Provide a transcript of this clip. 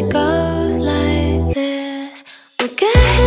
it goes like this. Okay.